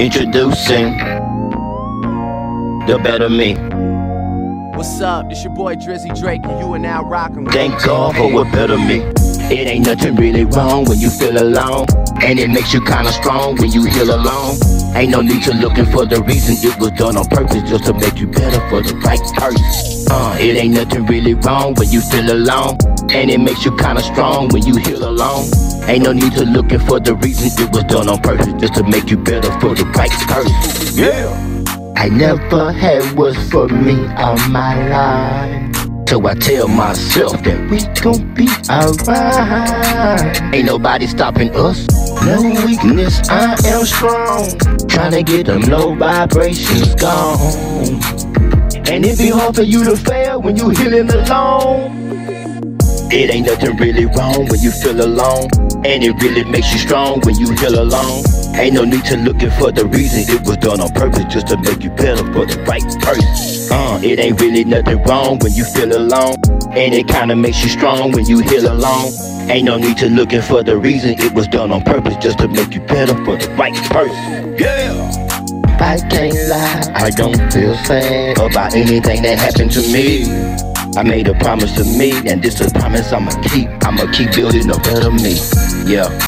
Introducing the better me. What's up? It's your boy Drizzy Drake, and you are now rocking with Thank God for a better me. It ain't nothing really wrong when you feel alone. And it makes you kinda strong when you heal alone. Ain't no need to looking for the reason it was done on purpose just to make you better for the right person. Uh, it ain't nothing really wrong when you feel alone. And it makes you kinda strong when you heal alone. Ain't no need to looking for the reason it was done on purpose just to make you better for the right person. Yeah! I never had what's for me all my life. So I tell myself that we gon' be alright. Ain't nobody stopping us. No weakness, I am strong. Tryna get them low vibrations gone. And it be hard for you to fail when you healing alone. It ain't nothing really wrong when you feel alone. And it really makes you strong when you heal alone. Ain't no need to looking for the reason it was done on purpose just to make you better for the right person. Uh, it ain't really nothing wrong when you feel alone. And it kinda makes you strong when you heal alone. Ain't no need to looking for the reason it was done on purpose just to make you better for the right person. Yeah! I can't lie, I don't feel sad about anything that happened to me. I made a promise to me, and this is a promise I'ma keep. I'ma keep building a better me. Yeah.